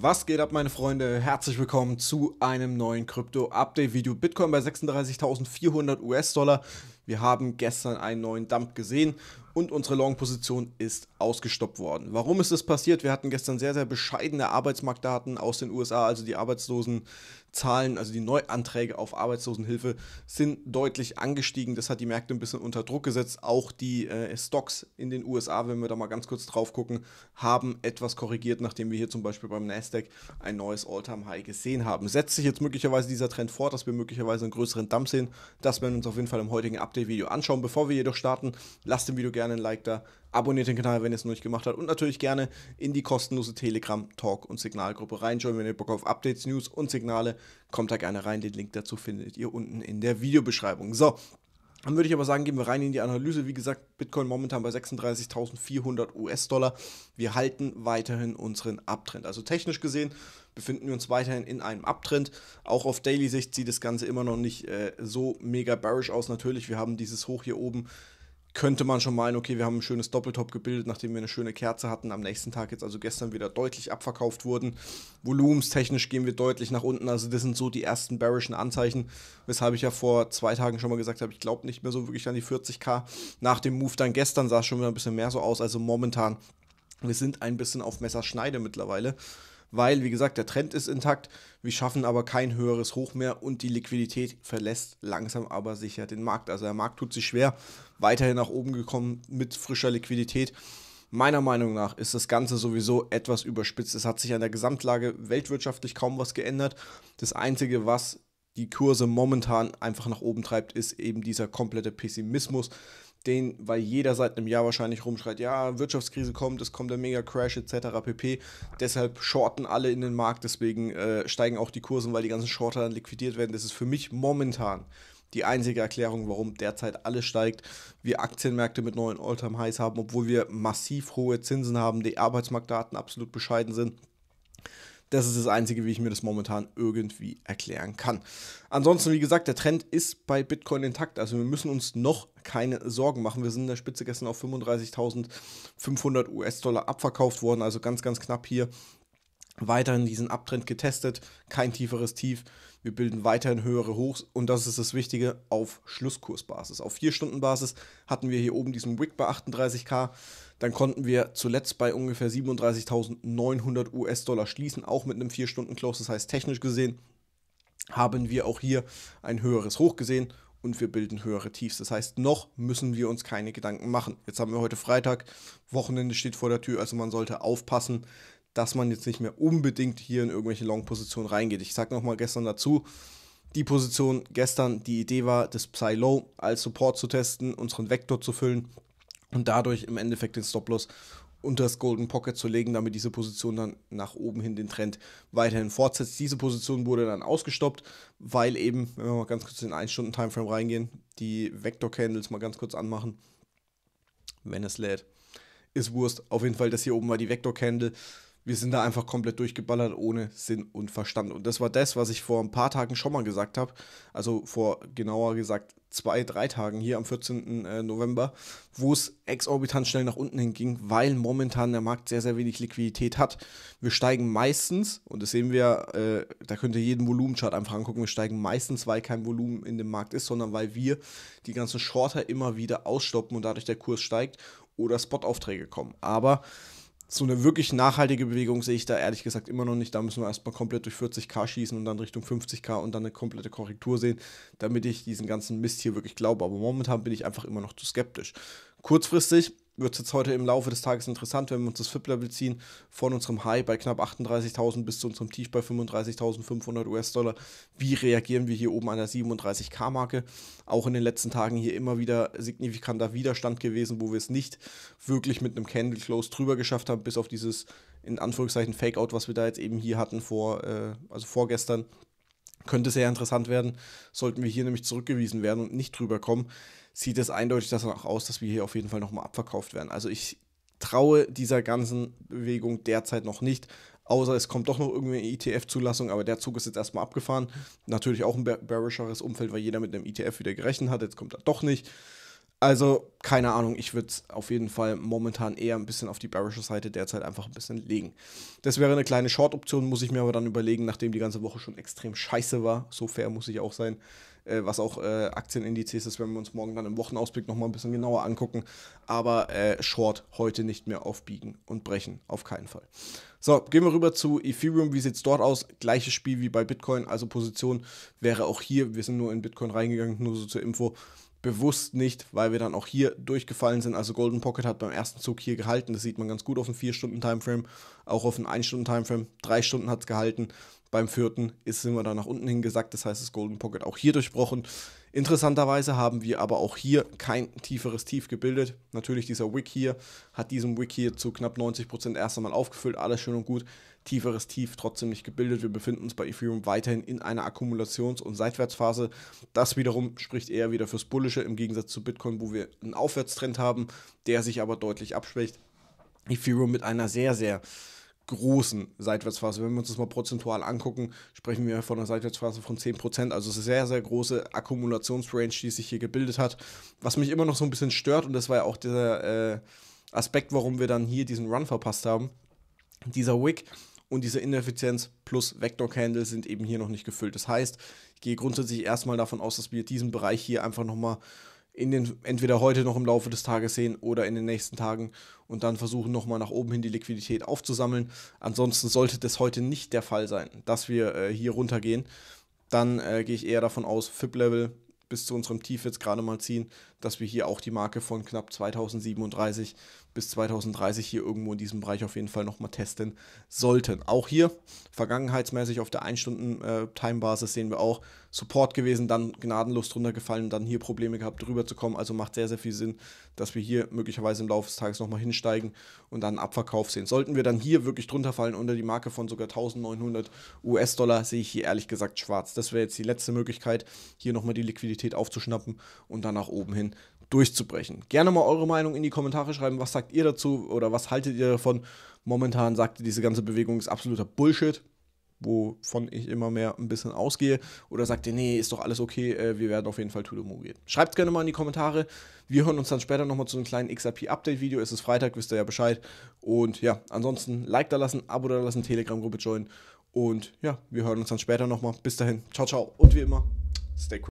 Was geht ab, meine Freunde? Herzlich willkommen zu einem neuen Krypto-Update-Video. Bitcoin bei 36.400 US-Dollar. Wir haben gestern einen neuen Dump gesehen und unsere Long-Position ist ausgestoppt worden. Warum ist das passiert? Wir hatten gestern sehr, sehr bescheidene Arbeitsmarktdaten aus den USA, also die Arbeitslosenzahlen, also die Neuanträge auf Arbeitslosenhilfe sind deutlich angestiegen. Das hat die Märkte ein bisschen unter Druck gesetzt. Auch die äh, Stocks in den USA, wenn wir da mal ganz kurz drauf gucken, haben etwas korrigiert, nachdem wir hier zum Beispiel beim Nasdaq ein neues All-Time-High gesehen haben. Setzt sich jetzt möglicherweise dieser Trend fort, dass wir möglicherweise einen größeren Dump sehen? Das werden wir uns auf jeden Fall im heutigen Update-Video anschauen. Bevor wir jedoch starten, lasst dem Video gerne ein Like da, abonniert den Kanal, wenn ihr es noch nicht gemacht habt und natürlich gerne in die kostenlose Telegram, Talk und Signalgruppe reinschauen. Wenn ihr Bock auf Updates, News und Signale, kommt da gerne rein. Den Link dazu findet ihr unten in der Videobeschreibung. So, dann würde ich aber sagen, gehen wir rein in die Analyse. Wie gesagt, Bitcoin momentan bei 36.400 US-Dollar. Wir halten weiterhin unseren Abtrend. Also technisch gesehen befinden wir uns weiterhin in einem Abtrend. Auch auf Daily-Sicht sieht das Ganze immer noch nicht äh, so mega bearish aus. Natürlich, wir haben dieses Hoch hier oben könnte man schon meinen, okay, wir haben ein schönes Doppeltop gebildet, nachdem wir eine schöne Kerze hatten. Am nächsten Tag jetzt also gestern wieder deutlich abverkauft wurden. Volumenstechnisch gehen wir deutlich nach unten. Also das sind so die ersten bearischen Anzeichen, weshalb ich ja vor zwei Tagen schon mal gesagt habe, ich glaube nicht mehr so wirklich an die 40k. Nach dem Move dann gestern sah es schon wieder ein bisschen mehr so aus. Also momentan, wir sind ein bisschen auf Messerschneide mittlerweile weil, wie gesagt, der Trend ist intakt, wir schaffen aber kein höheres Hoch mehr und die Liquidität verlässt langsam aber sicher den Markt. Also der Markt tut sich schwer, weiterhin nach oben gekommen mit frischer Liquidität. Meiner Meinung nach ist das Ganze sowieso etwas überspitzt. Es hat sich an der Gesamtlage weltwirtschaftlich kaum was geändert. Das Einzige, was die Kurse momentan einfach nach oben treibt, ist eben dieser komplette Pessimismus, den, weil jeder seit einem Jahr wahrscheinlich rumschreit, ja, Wirtschaftskrise kommt, es kommt der Mega-Crash etc. pp. Deshalb shorten alle in den Markt, deswegen äh, steigen auch die Kurse, weil die ganzen Shorter dann liquidiert werden. Das ist für mich momentan die einzige Erklärung, warum derzeit alles steigt. Wir Aktienmärkte mit neuen All-Time-Highs haben, obwohl wir massiv hohe Zinsen haben, die Arbeitsmarktdaten absolut bescheiden sind. Das ist das Einzige, wie ich mir das momentan irgendwie erklären kann. Ansonsten, wie gesagt, der Trend ist bei Bitcoin intakt. Also wir müssen uns noch keine Sorgen machen. Wir sind in der Spitze gestern auf 35.500 US-Dollar abverkauft worden. Also ganz, ganz knapp hier weiterhin diesen Abtrend getestet. Kein tieferes Tief. Wir bilden weiterhin höhere Hochs und das ist das Wichtige auf Schlusskursbasis. Auf 4-Stunden-Basis hatten wir hier oben diesen Wick bei 38k. Dann konnten wir zuletzt bei ungefähr 37.900 US-Dollar schließen, auch mit einem 4-Stunden-Close. Das heißt, technisch gesehen haben wir auch hier ein höheres Hoch gesehen und wir bilden höhere Tiefs. Das heißt, noch müssen wir uns keine Gedanken machen. Jetzt haben wir heute Freitag, Wochenende steht vor der Tür, also man sollte aufpassen, dass man jetzt nicht mehr unbedingt hier in irgendwelche Long-Positionen reingeht. Ich sage nochmal gestern dazu, die Position gestern, die Idee war, das Psy Low als Support zu testen, unseren Vektor zu füllen und dadurch im Endeffekt den Stop-Loss unter das Golden Pocket zu legen, damit diese Position dann nach oben hin den Trend weiterhin fortsetzt. Diese Position wurde dann ausgestoppt, weil eben, wenn wir mal ganz kurz in den 1-Stunden-Timeframe reingehen, die Vektor-Candles mal ganz kurz anmachen, wenn es lädt, ist Wurst. Auf jeden Fall, das hier oben war die Vektor-Candle wir sind da einfach komplett durchgeballert ohne Sinn und Verstand. Und das war das, was ich vor ein paar Tagen schon mal gesagt habe. Also vor genauer gesagt zwei, drei Tagen hier am 14. Äh, November, wo es exorbitant schnell nach unten hinging, weil momentan der Markt sehr, sehr wenig Liquidität hat. Wir steigen meistens, und das sehen wir, äh, da könnt ihr jeden Volumenchart einfach angucken, wir steigen meistens, weil kein Volumen in dem Markt ist, sondern weil wir die ganzen Shorter immer wieder ausstoppen und dadurch der Kurs steigt oder Spot-Aufträge kommen. Aber so eine wirklich nachhaltige Bewegung sehe ich da ehrlich gesagt immer noch nicht. Da müssen wir erstmal komplett durch 40k schießen und dann Richtung 50k und dann eine komplette Korrektur sehen, damit ich diesen ganzen Mist hier wirklich glaube. Aber momentan bin ich einfach immer noch zu skeptisch. Kurzfristig wird es jetzt heute im Laufe des Tages interessant, wenn wir uns das FIP-Level ziehen, von unserem High bei knapp 38.000 bis zu unserem Tief bei 35.500 US-Dollar. Wie reagieren wir hier oben an der 37k-Marke? Auch in den letzten Tagen hier immer wieder signifikanter Widerstand gewesen, wo wir es nicht wirklich mit einem Candle Close drüber geschafft haben, bis auf dieses in Anführungszeichen Fake-Out, was wir da jetzt eben hier hatten vor, äh, also vorgestern. Könnte sehr interessant werden, sollten wir hier nämlich zurückgewiesen werden und nicht drüber kommen sieht es eindeutig danach aus, dass wir hier auf jeden Fall nochmal abverkauft werden. Also ich traue dieser ganzen Bewegung derzeit noch nicht, außer es kommt doch noch irgendwie eine ETF-Zulassung, aber der Zug ist jetzt erstmal abgefahren. Natürlich auch ein bearischeres Umfeld, weil jeder mit einem ETF wieder gerechnet hat, jetzt kommt er doch nicht. Also, keine Ahnung, ich würde es auf jeden Fall momentan eher ein bisschen auf die bearische Seite derzeit einfach ein bisschen legen. Das wäre eine kleine Short-Option, muss ich mir aber dann überlegen, nachdem die ganze Woche schon extrem scheiße war. So fair muss ich auch sein. Äh, was auch äh, Aktienindizes ist, wenn wir uns morgen dann im Wochenausblick nochmal ein bisschen genauer angucken. Aber äh, Short heute nicht mehr aufbiegen und brechen, auf keinen Fall. So, gehen wir rüber zu Ethereum. Wie sieht es dort aus? Gleiches Spiel wie bei Bitcoin. Also Position wäre auch hier. Wir sind nur in Bitcoin reingegangen, nur so zur Info bewusst nicht, weil wir dann auch hier durchgefallen sind. Also Golden Pocket hat beim ersten Zug hier gehalten. Das sieht man ganz gut auf dem 4-Stunden-Timeframe, auch auf dem 1-Stunden-Timeframe. Drei Stunden hat es gehalten. Beim vierten ist, sind wir dann nach unten hingesackt. Das heißt, das Golden Pocket auch hier durchbrochen. Interessanterweise haben wir aber auch hier kein tieferes Tief gebildet. Natürlich dieser Wick hier hat diesen Wick hier zu knapp 90% erst einmal aufgefüllt. Alles schön und gut tieferes Tief trotzdem nicht gebildet. Wir befinden uns bei Ethereum weiterhin in einer Akkumulations- und Seitwärtsphase. Das wiederum spricht eher wieder fürs Bullische im Gegensatz zu Bitcoin, wo wir einen Aufwärtstrend haben, der sich aber deutlich abschwächt. Ethereum mit einer sehr, sehr großen Seitwärtsphase. Wenn wir uns das mal prozentual angucken, sprechen wir von einer Seitwärtsphase von 10%. Also eine sehr, sehr große Akkumulationsrange, die sich hier gebildet hat. Was mich immer noch so ein bisschen stört, und das war ja auch der äh, Aspekt, warum wir dann hier diesen Run verpasst haben. Dieser Wick und diese Ineffizienz plus Vector Candle sind eben hier noch nicht gefüllt. Das heißt, ich gehe grundsätzlich erstmal davon aus, dass wir diesen Bereich hier einfach nochmal in den, entweder heute noch im Laufe des Tages sehen oder in den nächsten Tagen und dann versuchen nochmal nach oben hin die Liquidität aufzusammeln. Ansonsten sollte das heute nicht der Fall sein, dass wir äh, hier runtergehen. Dann äh, gehe ich eher davon aus, FIP-Level bis zu unserem Tief jetzt gerade mal ziehen, dass wir hier auch die Marke von knapp 2037 bis 2030 hier irgendwo in diesem Bereich auf jeden Fall nochmal testen sollten. Auch hier, vergangenheitsmäßig auf der 1-Stunden-Time-Basis sehen wir auch Support gewesen, dann gnadenlos drunter gefallen, dann hier Probleme gehabt, drüber zu kommen. Also macht sehr, sehr viel Sinn, dass wir hier möglicherweise im Laufe des Tages nochmal hinsteigen und dann einen Abverkauf sehen. Sollten wir dann hier wirklich drunter fallen unter die Marke von sogar 1900 US-Dollar, sehe ich hier ehrlich gesagt schwarz. Das wäre jetzt die letzte Möglichkeit, hier nochmal die Liquidität aufzuschnappen und dann nach oben hin durchzubrechen. Gerne mal eure Meinung in die Kommentare schreiben. Was sagt ihr dazu oder was haltet ihr davon? Momentan sagt ihr, diese ganze Bewegung ist absoluter Bullshit, wovon ich immer mehr ein bisschen ausgehe. Oder sagt ihr, nee, ist doch alles okay, äh, wir werden auf jeden Fall to gehen. Schreibt es gerne mal in die Kommentare. Wir hören uns dann später nochmal zu einem kleinen XRP-Update-Video. Es ist Freitag, wisst ihr ja Bescheid. Und ja, ansonsten Like da lassen, Abo da lassen, Telegram-Gruppe joinen. Und ja, wir hören uns dann später nochmal. Bis dahin, ciao, ciao. Und wie immer, stay cool.